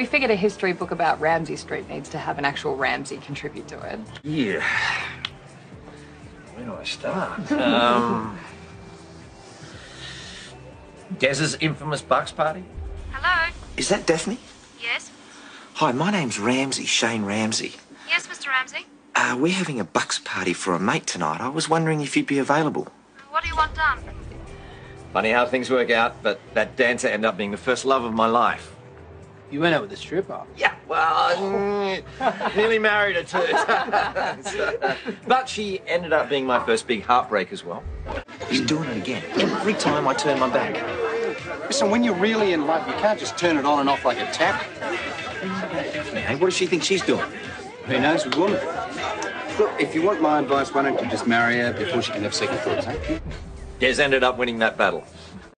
We figured a history book about Ramsey Street needs to have an actual Ramsey contribute to it. Yeah. Where do I start? um, Des's infamous Bucks party? Hello? Is that Daphne? Yes? Hi, my name's Ramsey, Shane Ramsey. Yes, Mr. Ramsey? Uh, we're having a bucks party for a mate tonight. I was wondering if you'd be available. What do you want done? Funny how things work out, but that dancer ended up being the first love of my life. You went out with a stripper. Yeah, well, nearly married her too. So, but she ended up being my first big heartbreak as well. He's doing it again. Every time I turn my back. Listen, when you're really in love, you can't just turn it on and off like a tap. Hey, what does she think she's doing? Who knows, a woman? Look, if you want my advice, why don't you just marry her before she can have second thoughts, eh? Des ended up winning that battle.